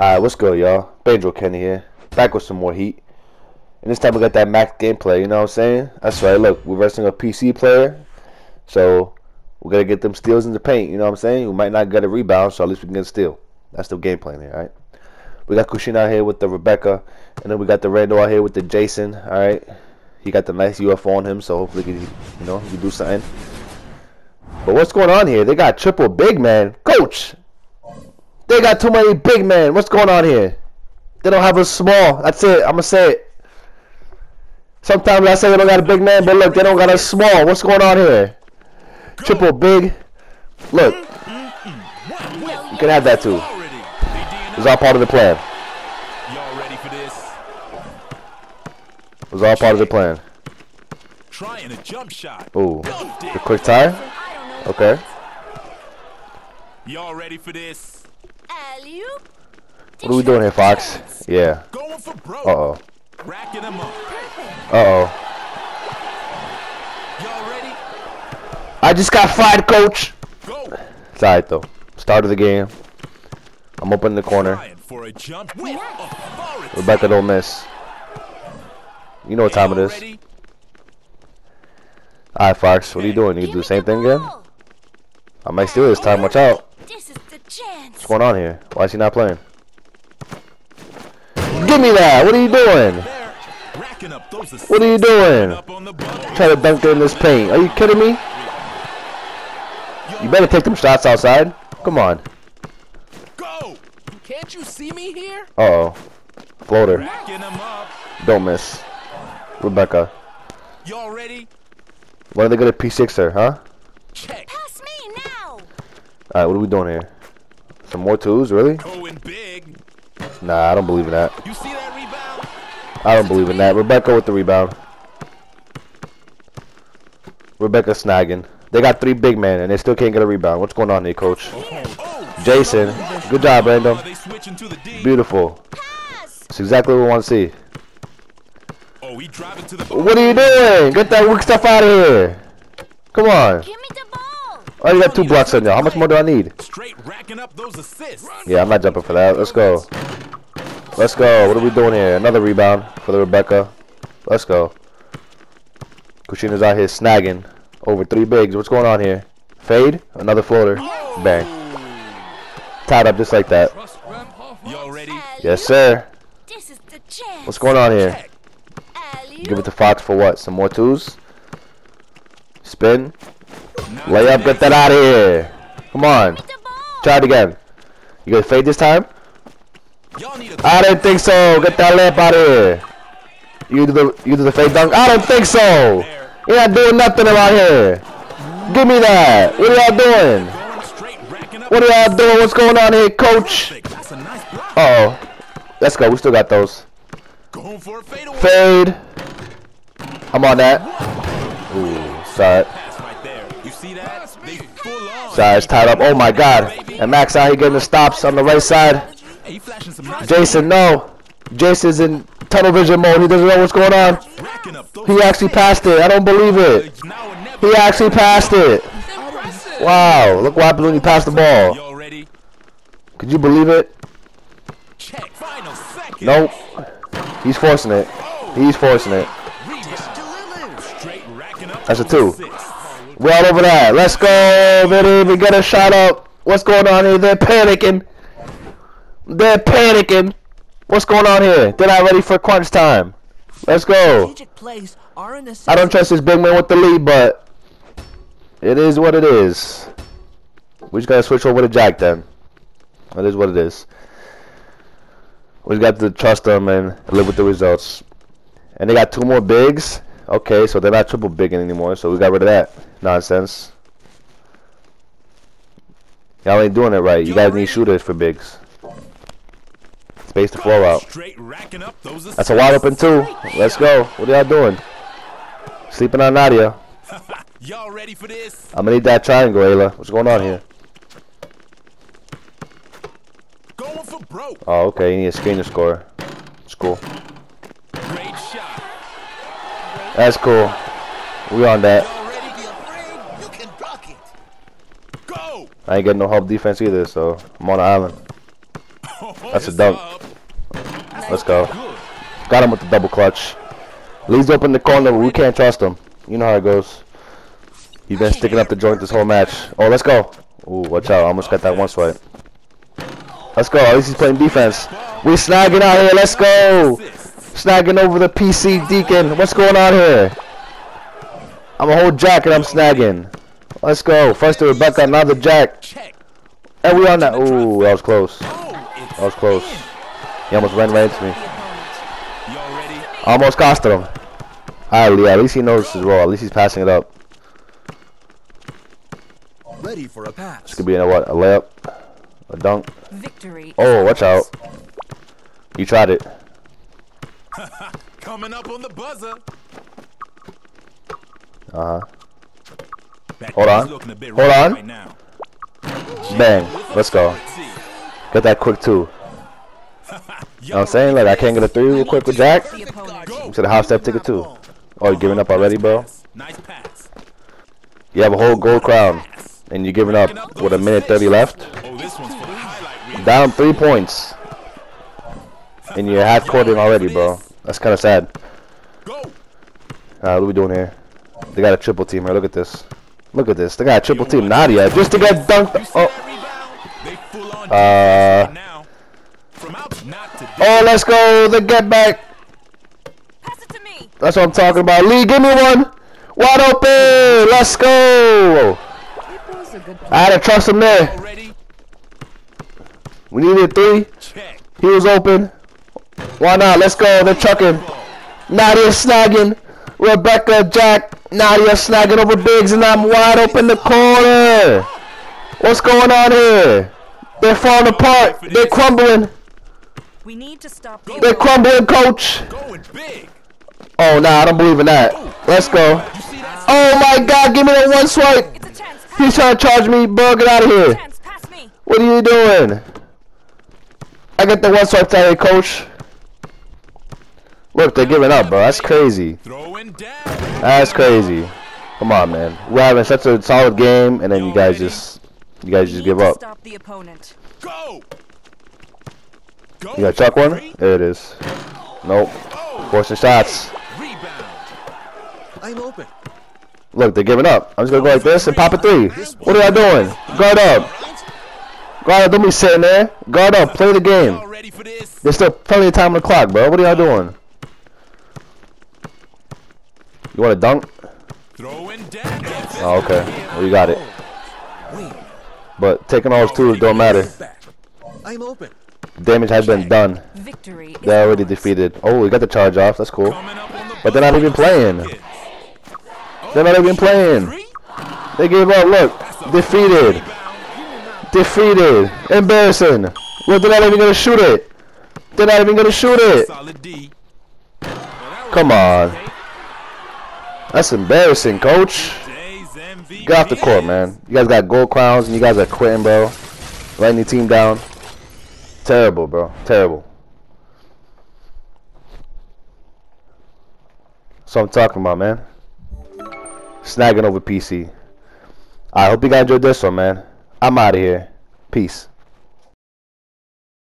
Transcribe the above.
Alright, what's good, y'all? Banjo Kenny here. Back with some more heat. And this time we got that max gameplay, you know what I'm saying? That's right, look, we're wrestling a PC player. So, we got to get them steals in the paint, you know what I'm saying? We might not get a rebound, so at least we can get a steal. That's the game plan here, alright? We got Kushina out here with the Rebecca. And then we got the Randall out here with the Jason, alright? He got the nice UFO on him, so hopefully, he, you know, he can do something. But what's going on here? They got triple big man. Coach, they got too many big men. What's going on here? They don't have a small. That's it. I'm gonna say it. Sometimes I say they don't got a big man, but look, they don't got a small. What's going on here? Triple big. Look, you can have that too. It's all part of the plan. It was all part of the plan. Trying a jump shot. Ooh, the quick tie. Okay. Y'all ready for this? What are we doing here, Fox? Yeah. Going for broke. Uh-oh. Racking them up. Uh-oh. Y'all ready? I just got fired, coach. Go. It's alright, though. Start of the game. I'm up in the corner. Trying for a jump with authority. Rebecca don't miss. You know what time it is. Ready? Alright, Fox. What are you doing? You do the same thing again? I might steal this time. Watch out. This is the chance. What's going on here? Why is he not playing? Give me that! What are you doing? There. Racking up those assists. What are you doing? Up on the bubble. Try to dunk it in this paint. Are you kidding me? You better take them shots outside. Come on. Go. Can't you see me here? Uh-oh. Floater. Racking them up. Don't miss. Rebecca. Y'all ready? When are they gonna P6 her, huh? Check. Pass me now. Alright, what are we doing here? Some more twos, really? Nah, I don't believe in that. You see that rebound? I don't believe in that. Rebecca with the rebound. Rebecca snagging. They got three big men and they still can't get a rebound. What's going on here, coach? Oh, oh, oh. Jason. Good job, Brandon. Are they switching to the D? Beautiful. Pass. That's exactly what we want to see. Oh, he driving to the What are you doing? Get that weak stuff out of here. Come on. Oh, I already got two blocks in there. How much more do I need? Straight racking up those assists. Yeah, I'm not jumping for that. Let's go. Let's go. What are we doing here? Another rebound for the Rebecca. Let's go. Kushina's out here snagging over three bigs. What's going on here? Fade. Another floater. Bang. Tied up just like that. Yes, sir. This is the chance. What's going on here? Give it to Fox for what? Some more twos? Spin. Layup. Get that out of here. Come on. Try it again. You gonna fade this time? I didn't think so. Get that lamp out of here. You do the you do the fake dunk. I don't think so. You're not doing nothing around here. Give me that. What are y'all doing? What are y'all doing? What's going on here, coach? Uh oh. Let's go. We still got those. Fade. I'm on that. Ooh, sorry. Pass right there. You see that? They it's tied up. Oh my god. And Max out here getting the stops on the right side. He Jason, no. Jason's in tunnel vision mode. He doesn't know what's going on. He actually passed it. I don't believe it. He actually passed it. Wow, look what happens when you pass the ball. Could you believe it? Nope. He's forcing it. He's forcing it. That's a two. Assists. Over that. Let's go. They didn't even get a shot up. What's going on here? They're panicking. They're panicking. What's going on here? They're not ready for crunch time. Let's go. Strategic plays are a I don't trust this big man with the lead, but it is what it is. We just gotta switch over to Jack then. It is what it is. We just got to trust them and live with the results. And they got two more bigs. Okay, so they're not triple big anymore, so we got rid of that nonsense. Y'all ain't doing it right. You guys need shooters for bigs. Space the floor out. Straight racking up those assists. That's a wide open two. Let's go. What are y'all doing? Sleeping on Nadia. Y'all ready for this? I'm gonna need that triangle, Ayla. What's going on here? Going for broke. Oh, okay. You need a screen to score. It's cool. Great shot. That's cool. We on that. Y'all ready? You can block it. Go. I ain't getting no help defense either, so I'm on the island. That's a dunk. Let's go. Got him with the double clutch. Lee's open in the corner, but we can't trust him. You know how it goes. He's been sticking up the joint this whole match. Oh, let's go. Ooh, watch out. I almost got that one swipe. Let's go. At least he's playing defense. We snagging out here. Let's go. Snagging over the PC Deacon. What's going on here? I'm a whole jack and I'm snagging. Let's go. First to Rebecca, now the jack. Check. And we on that. Ooh, that was close. That was close. He almost ran right into me. Almost cost him. Alright, Lee. At least he knows as well. At least he's passing it up. Ready for a pass. This could be in a what? A layup? A dunk? Victory. Oh, watch out. You tried it. Coming up on the buzzer. Uh huh. That Hold on. a bit Hold on. Right now. Bang. Let's go. Let's. Get that quick too. You know what I'm saying? Like, I can't get a three real quick with Jack. The opponent. To the half step ticket too. Oh, you giving up already, bro? You have a whole gold crown. And you're giving up with a minute 30 left. Oh, this one's for the highlight reel. Down three points. And you're half courting already, bro. That's kind of sad. Go. Alright, what are we doing here? They got a triple team here. Look at this. Look at this. They got triple team Nadia just to get dunked. Oh, Uh, oh, let's go. The get back. That's what I'm talking about. Lee, give me one. Wide open. Let's go. I had to trust him there. We needed three. He was open. Why not? Let's go. They're chucking. Nadia snagging. Rebecca, Jack. Nadia snagging over bigs, and I'm wide open in the corner. What's going on here? They're falling apart. They're crumbling. We need to stop the They're crumbling, coach. Oh, nah, I don't believe in that. Let's go. You see that? Oh, my God. Give me that one swipe. It's a chance. Pass. He's trying to charge me, bro. Get out of here. Chance. Pass me. What are you doing? I got the one swipe out here, coach. Look, they're giving up, bro. That's crazy. That's crazy. Come on, man. We're having such a solid game, and then you guys just, you guys just give up. Stop the opponent. Go. You got chuck one? There it is. Nope. Forcing shots. I'm open. Look, they're giving up. I'm just gonna go like this and pop a three. What are y'all doing? Guard up. Guard up. Don't be sitting there. Guard up. Play the game. Y'all ready for this? There's still plenty of time on the clock, bro. What are y'all doing? You want to dunk? Oh, okay. Well, you got it. But taking all those twos don't matter. I'm open. Damage has been done. Victory. They're already defeated. Oh, we got the charge off. That's cool. Coming up on the But they're not even playing. They're not even playing. They gave up. Look, defeated. Defeated. Embarrassing. Well, they're not even gonna shoot it. They're not even gonna shoot it. Come on. That's embarrassing, coach. Get off the court, man. You guys got gold crowns and you guys are quitting, bro. Letting your team down. Terrible, bro. Terrible. What I'm talking about, man. Snagging over PC. I hope you guys enjoyed this one, man. I'm out of here. Peace.